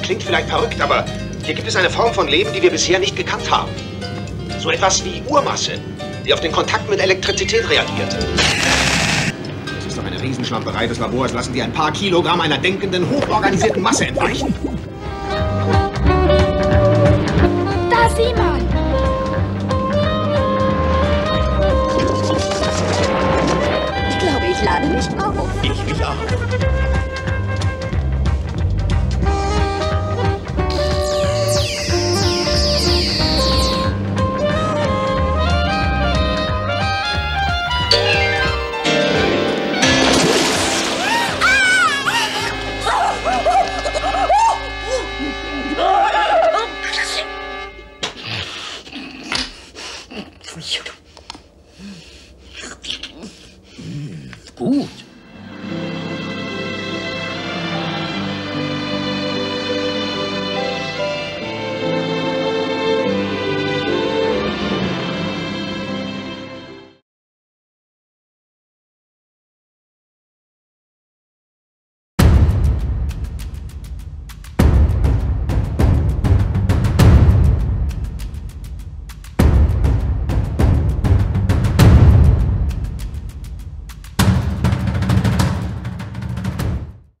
klingt vielleicht verrückt, aber hier gibt es eine Form von Leben, die wir bisher nicht gekannt haben. So etwas wie Urmasse, die auf den Kontakt mit Elektrizität reagiert. Das ist doch eine Riesenschlamperei des Labors. Lassen die ein paar Kilogramm einer denkenden, hochorganisierten Masse entweichen. Da sieh mal! Ich glaube, ich lade mich auf. Ich mich auch. Твою. Вкус.